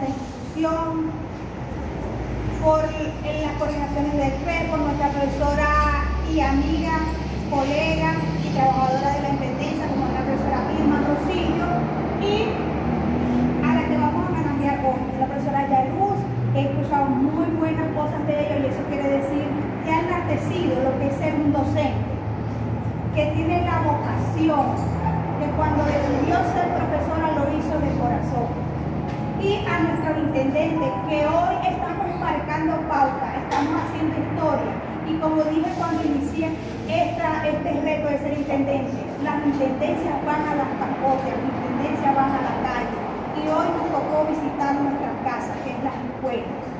esta institución, por las coordinaciones del FE, por nuestra profesora y amiga, colega y trabajadora de la Intendencia, como la profesora Irma Rosillo, y a la que vamos a homenajear hoy, la profesora Yaruz. He escuchado muy buenas cosas de ella y eso quiere decir que ha enaltecido lo que es ser un docente, que tiene la vocación, que cuando decidió ser profesora lo hizo de corazón. Y a nuestro intendente, que hoy estamos marcando pauta, estamos haciendo historia. Y como dije cuando inicié esta, este reto de ser intendente, las intendencias van a las capotes, las intendencias van a la calle. Y hoy nos tocó visitar nuestras casas, que es la escuela.